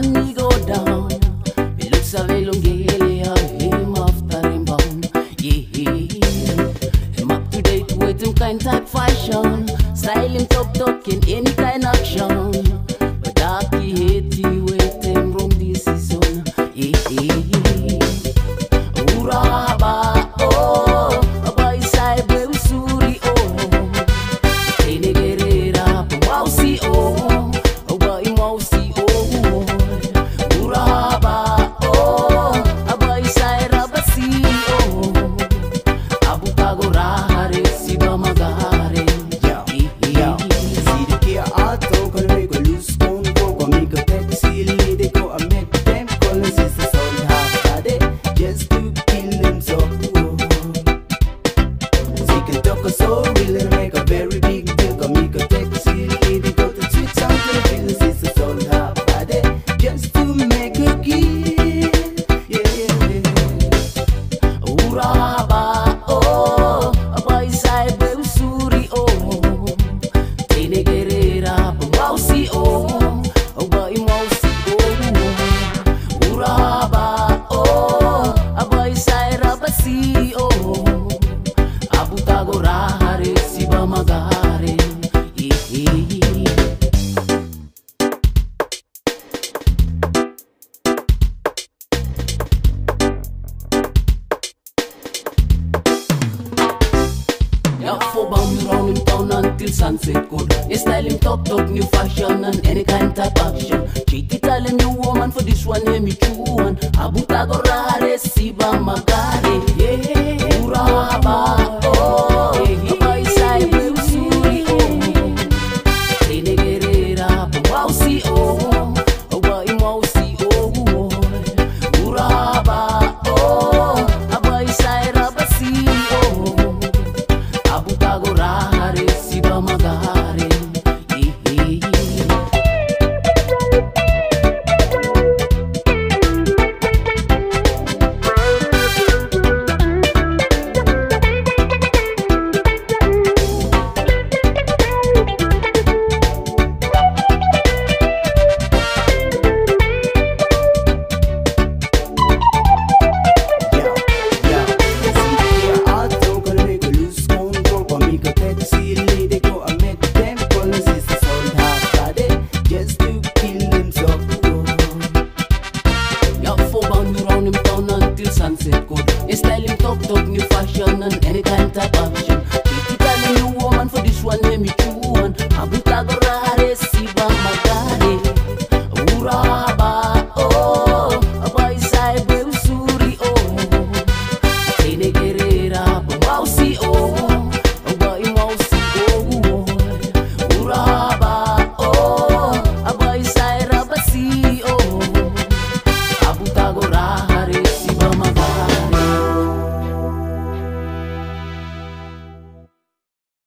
We go down. Me looks a very long him after him bound. Yeah, he's up to date with the kind type fashion. Styling top talking in episode. magare Nauwbouw me round in town until sunset good Your styling top top new fashion and any kind type action Cheeky Italian new woman for this one hear me true one Abutagora hare siba magare concept code. A styling talk talk, new fashion and anytime type action. Critically new woman for this one, let me choose one.